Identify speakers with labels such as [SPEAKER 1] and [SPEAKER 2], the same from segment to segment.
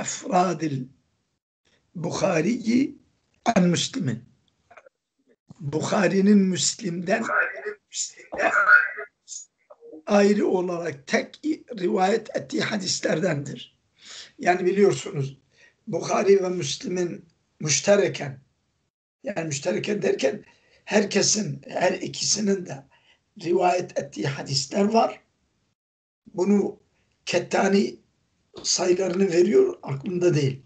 [SPEAKER 1] efradil Bukhari'yi an Müslim'in. Bukhari'nin Müslim'den ayrı olarak tek rivayet ettiği hadislerdendir. Yani biliyorsunuz Bukhari ve Müslim'in müştereken yani müştereken derken herkesin her ikisinin de rivayet ettiği hadisler var. Bunu Kettani sayılarını veriyor aklımda değil.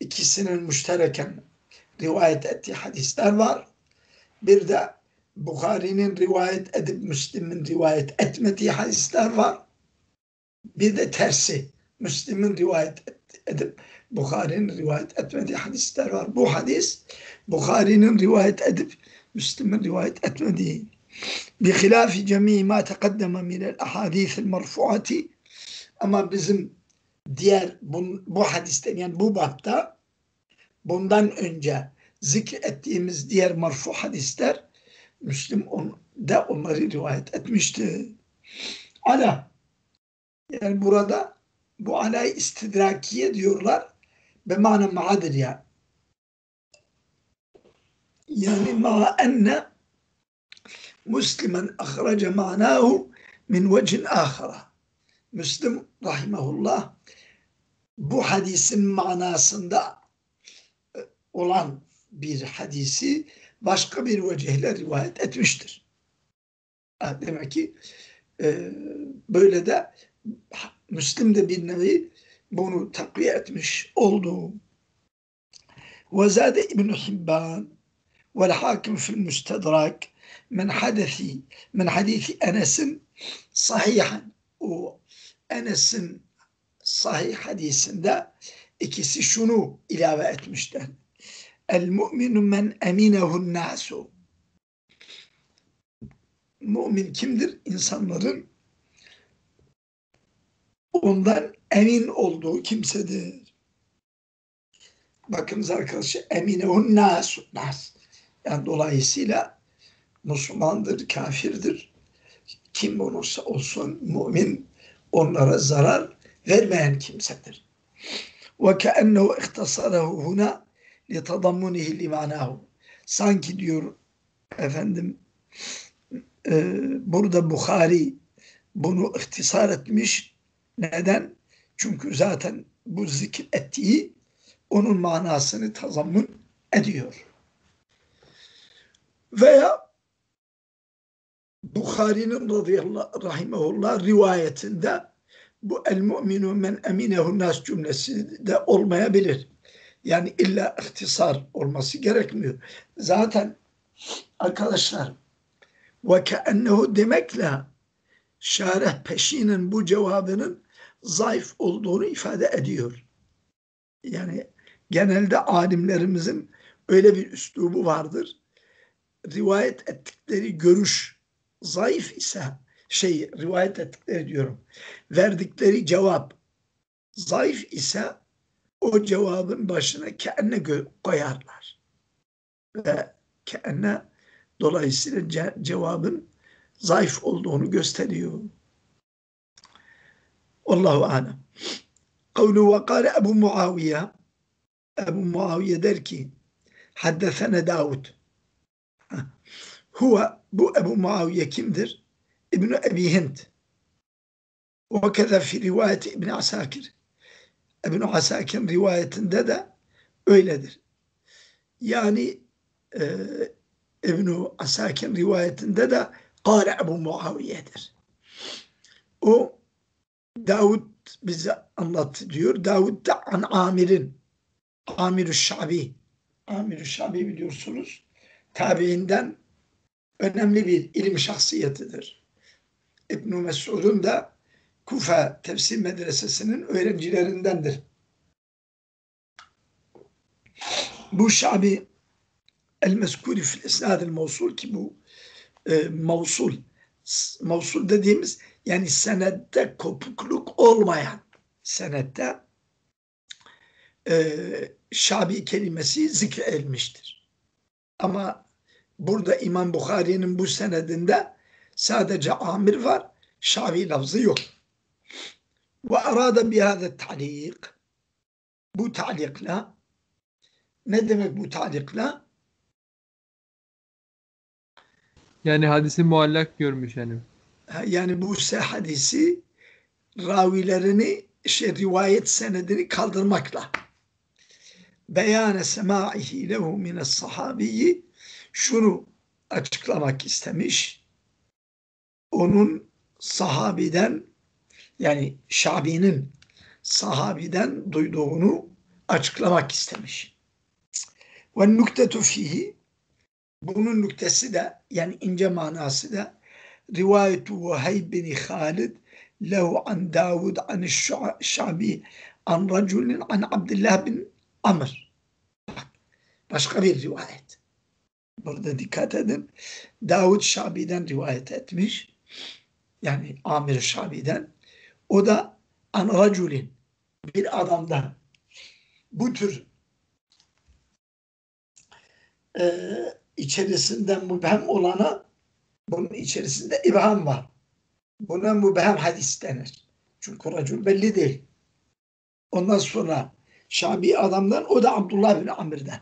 [SPEAKER 1] İkisinin müştereken rivayet ettiği hadisler var. Bir de Bukhari'nin rivayet edip Müslim'in rivayet etmediği hadisler var. Bir de tersi. Müslim'in rivayet edip Bukhari'nin rivayet etmediği hadisler var. Bu hadis Bukhari'nin rivayet edip Müslim'in rivayet etmediği. Bihilafi cemii ma teqaddeme minel ahadithil marfuati ama bizim diğer bu, bu hadisten yani bu bapta bundan önce zikrettiğimiz diğer marfu hadisler Müslim on, de onları rivayet etmişti. Ala yani burada bu alay istidrakiye diyorlar ve mana ma'adır ya. Yani ma enne Müslüman ahrece manahu min vecin ahara. Müslüm rahimahullah bu hadisin manasında e, olan bir hadisi başka bir vecihle rivayet etmiştir. Demek ki e, böyle de Müslim de bir nevi bunu takviye etmiş oldu. Ve zade İbn Hibban ve hakim fil müstedrak min hadisi min hadisi Enes'in sahihan o Enes'in sahih hadisinde ikisi şunu ilave etmişler. El mu'minu men eminehun nasu. Mümin kimdir? İnsanların ondan emin olduğu kimsedir. Bakınız arkadaşlar eminehun nasu. Nas. Yani dolayısıyla Müslümandır, kafirdir. Kim olursa olsun mümin onlara zarar vermeyen kimsedir. Ve keennehu ihtasarahu huna litadammunihi limanahu. Sanki diyor efendim e, burada Bukhari bunu ihtisar etmiş. Neden? Çünkü zaten bu zikrettiği onun manasını tazammun ediyor. Veya Bukhari'nin radıyallahu rahimahullah rivayetinde bu el mu'minu men eminehu nas cümlesi de olmayabilir. Yani illa ihtisar olması gerekmiyor. Zaten arkadaşlar ve keennehu demekle şareh peşinin bu cevabının zayıf olduğunu ifade ediyor. Yani genelde alimlerimizin öyle bir üslubu vardır. Rivayet ettikleri görüş zayıf ise şey rivayet ettikleri diyorum. Verdikleri cevap zayıf ise o cevabın başına keenne koyarlar. Ve keenne dolayısıyla ce cevabın zayıf olduğunu gösteriyor. Allahu alem. Kavlu ve kâle Ebu Muaviye Ebu Muaviye der ki Haddesene Davud Huve bu Ebu Muaviye kimdir? İbn-i Ebi Hind ve keza fi rivayeti İbn Asakir İbn Asakir rivayetinde de öyledir. Yani e, İbn Asakir rivayetinde de Kâle Ebu Muaviye'dir. O Davud bize anlattı diyor. Davud da an Amir'in Amir-ü Şabi Amir-ü Şabi biliyorsunuz tabiinden önemli bir ilim şahsiyetidir. İbn-i Mesud'un da Kufa Tefsir Medresesi'nin öğrencilerindendir. Bu Şabi El-Meskuri fil isnadil mevsul ki bu e, mevsul mevsul dediğimiz yani senette kopukluk olmayan senette e, Şabi kelimesi zikredilmiştir. Ama burada İmam Bukhari'nin bu senedinde sadece amir var, Şabi lafzı yok. Ve arada bihâze ta'lik bu talikla ne demek bu talikla?
[SPEAKER 2] Yani hadisi muallak görmüş yani.
[SPEAKER 1] Yani bu hadisi ravilerini şey, rivayet senedini kaldırmakla beyane semaihi lehu mines sahabiyi şunu açıklamak istemiş. Onun sahabiden yani Şabi'nin sahabiden duyduğunu açıklamak istemiş. Ve nüktetu fihi bunun nüktesi de yani ince manası da rivayetu Vahib bin Halid lehu an Davud an Şabi an raculin an Abdullah bin Amr. Başka bir rivayet. Burada dikkat edin. Davud Şabi'den rivayet etmiş. Yani Amir Şabi'den. O da an raculin bir adamdan bu tür e, içerisinde mübhem olana bunun içerisinde ibham var. Buna mübhem hadis denir. Çünkü racul belli değil. Ondan sonra Şabi adamdan o da Abdullah bin Amir'den.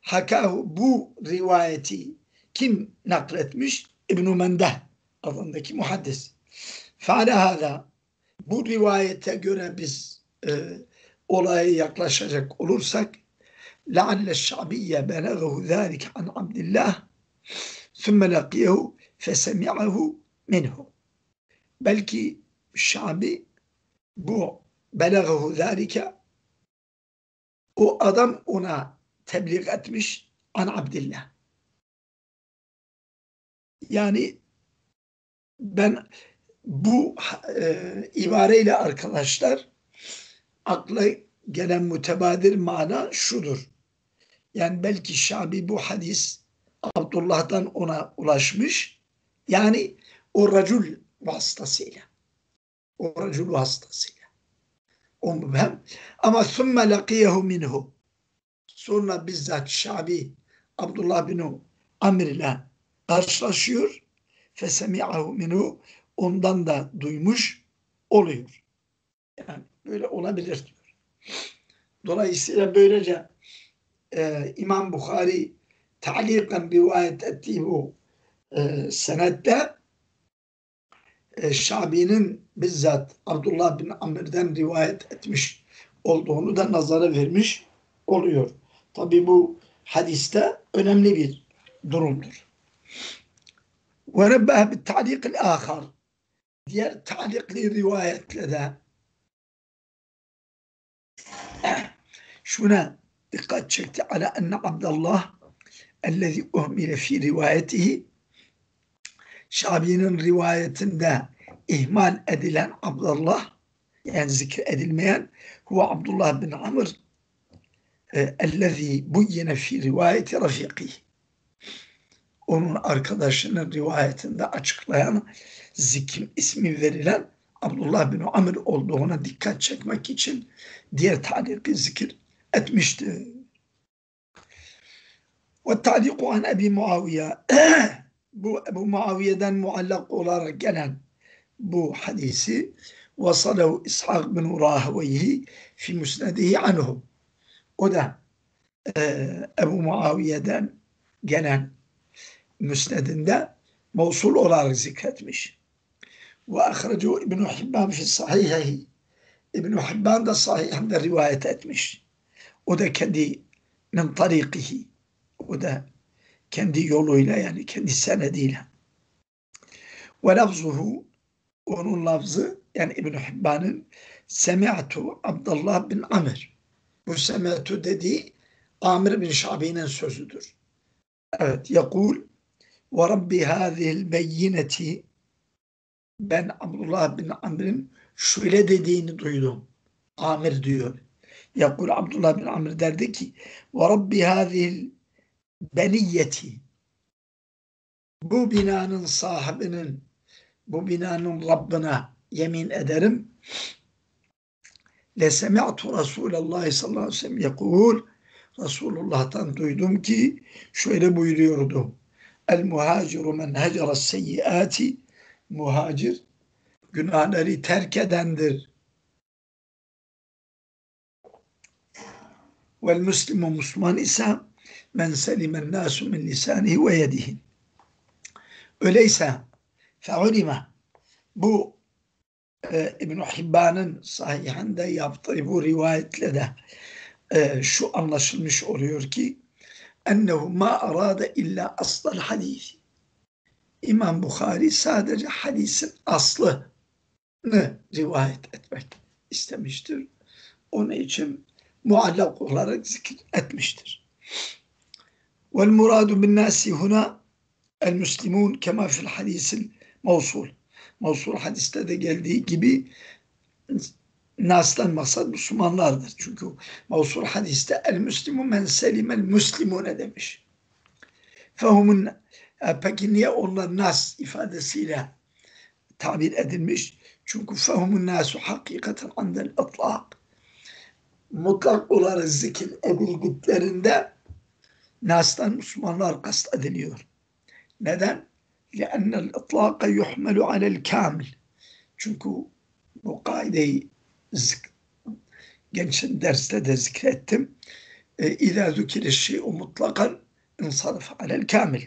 [SPEAKER 1] Hakahu bu rivayeti kim nakletmiş? İbn-i Mendah adındaki muhaddis. Feale hala bu rivayete göre biz e, olaya yaklaşacak olursak لعل الشعبي بلغه ذلك عن عبد الله ثم لقيه فسمعه منه belki Şabi bu belagahu zalike o adam ona tebliğ etmiş an Abdillah. Yani ben bu e, ibareyle arkadaşlar akla gelen mütebadir mana şudur. Yani belki Şabi bu hadis Abdullah'dan ona ulaşmış. Yani o racul vasıtasıyla. O racul vasıtasıyla. O mübhem. Ama ثُمَّ لَقِيَهُ minhu. Sonra bizzat Şabi Abdullah bin Amr ile karşılaşıyor. Fesemi'ahu minu ondan da duymuş oluyor. Yani böyle olabilir diyor. Dolayısıyla böylece e, İmam Bukhari talikan rivayet ettiği bu e, senette e, Şabi'nin bizzat Abdullah bin Amir'den rivayet etmiş olduğunu da nazara vermiş oluyor. Tabi bu hadiste önemli bir durumdur. Ve nebbehe bit ta'likil ahar diğer ta'likli rivayetle de şuna dikkat çekti. Ala enne Abdullah ellezî uhmile fi rivayetihi. Şabi'nin rivayetinde ihmal edilen Abdullah yani zikir edilmeyen huve Abdullah bin Amr ellezî buyyine fi rivayeti rafiqi onun arkadaşının rivayetinde açıklayan zikir ismi verilen Abdullah bin Amr olduğuna dikkat çekmek için diğer taliki zikir etmişti. Ve taliku an Ebi Muaviye bu Ebu Muaviye'den muallak olarak gelen bu hadisi vasalahu İshak bin Rahveyi fi müsnedihi anhu. O da e, Ebu Muaviye'den gelen müsnedinde Mosul olarak zikretmiş. Ve ahrecu İbn-i Hibban fi sahihehi. İbn-i Hibban da sahihinde rivayet etmiş. O da kendi min tarikihi. O da kendi yoluyla yani kendi senediyle. Ve lafzuhu onun lafzı yani İbn Hibban'ın Semi'tu Abdullah bin Amr. Bu Semi'tu dediği Amir bin Şabi'nin sözüdür. Evet, yakul ve Rabbi hâzihil beyineti ben Abdullah bin Amr'in şöyle dediğini duydum. Amir diyor. Yakul Abdullah bin Amr derdi ki ve Rabbi hâzihil beniyeti bu binanın sahibinin bu binanın Rabbine yemin ederim lesemi'tu Resulallah sallallahu aleyhi ve sellem yekul Resulullah'tan duydum ki şöyle buyuruyordu el muhaciru men hecera seyyiati muhacir günahları terk edendir Vel müslimu Müslüman ise men selimen nasu min lisanihi ve yedihi. Öyleyse feulime bu e, İbn-i Hibban'ın sahihinde yaptığı bu rivayetle de e, şu anlaşılmış oluyor ki ennehu ma arade illa aslal hadis. İmam Bukhari sadece hadisin aslını rivayet etmek istemiştir. Onun için muallak olarak zikir etmiştir. Vel muradu bin nasi huna el müslimun kema fil hadisil mevsul. Mevsul hadiste de geldiği gibi Nas'tan maksat Müslümanlardır. Çünkü mevsul hadiste el müslimu men selimel müslimune demiş. Fehumun e, peki niye onlar nas ifadesiyle tabir edilmiş? Çünkü fehumun nasu hakikaten andel itlak. Mutlak olarak zikir edildiklerinde nas'tan Müslümanlar kast ediliyor. Neden? لأن الإطلاق يحمل على الكامل. Çünkü bu kaideyi geçen derste de zikrettim. İzâ zükire şey'u mutlakan insarif alel kamil.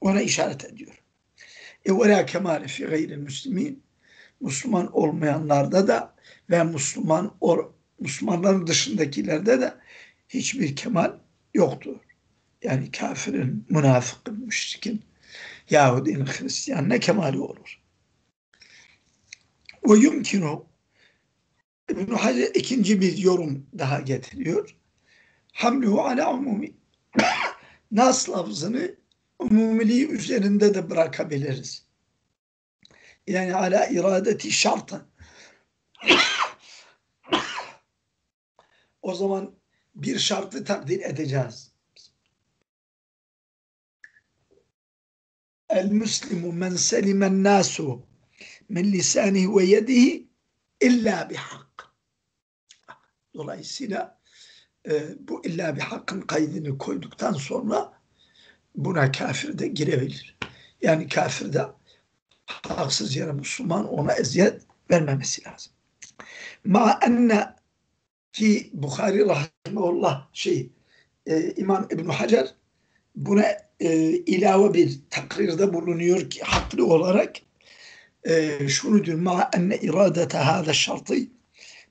[SPEAKER 1] Ona işaret ediyor. E ve la kemale fi gayril müslimin. Müslüman olmayanlarda da ve Müslüman or, Müslümanların dışındakilerde de hiçbir kemal yoktur. Yani kafirin, münafıkın, müşrikin, Yahudinin, Hristiyan ne kemali olur. Ve yumkinu İbn-i Hacer ikinci bir yorum daha getiriyor. Hamluhu ala umumi. Nas lafzını umumiliği üzerinde de bırakabiliriz. Yani ala iradeti şartı. o zaman bir şartı takdir edeceğiz. El müslimu men selimen nasu min lisanihi ve yedihi illa bihak. Dolayısıyla e, bu illa bir hakkın kaydını koyduktan sonra buna kafir de girebilir. Yani kafir de haksız yere Müslüman ona eziyet vermemesi lazım. Ma enne ki Bukhari rahimahullah şey e, İmam İbn Hacer buna e, ilave bir takrirde bulunuyor ki haklı olarak e, şunu diyor ma enne iradete hâze şartı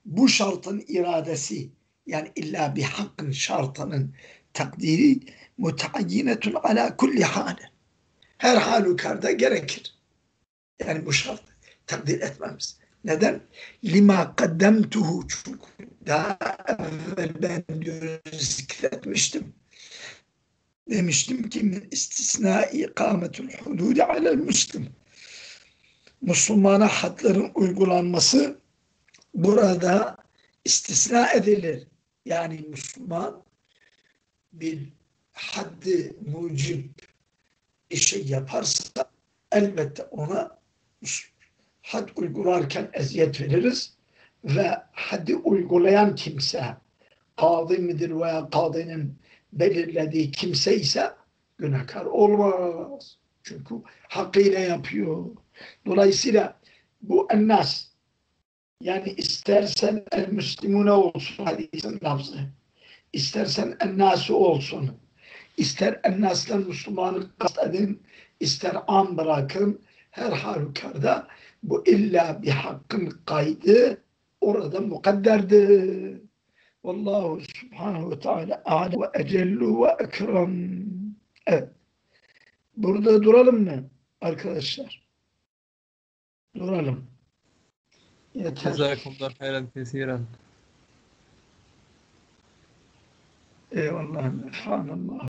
[SPEAKER 1] bu şartın iradesi yani illa bir hakkın şartının takdiri mutaayyinetun ala kulli hale. Her halükarda gerekir. Yani bu şart takdir etmemiz. Neden? Lima kaddemtuhu çünkü daha evvel ben diyor zikretmiştim. Demiştim ki min istisna ikametul hududi alel müslim. Müslümana hadlerin uygulanması burada istisna edilir. Yani Müslüman bir haddi mucib bir şey yaparsa elbette ona had uygularken eziyet veririz ve haddi uygulayan kimse kadı midir veya kadının belirlediği kimse ise günahkar olmaz. Çünkü hakkıyla yapıyor. Dolayısıyla bu ennas yani istersen el müslimune olsun hadisin lafzı. İstersen ennası olsun. İster ennastan Müslümanı kastedin, ister an bırakın. Her halükarda bu illa bir hakkın kaydı orada mukadderdir. Vallahu subhanahu ve teala a'le ve ecellu ve ekrem. Evet. Burada duralım mı arkadaşlar? Duralım. Yeter.
[SPEAKER 2] Cezakumullah hayran kesiren.
[SPEAKER 1] Eyvallah. Efenallah.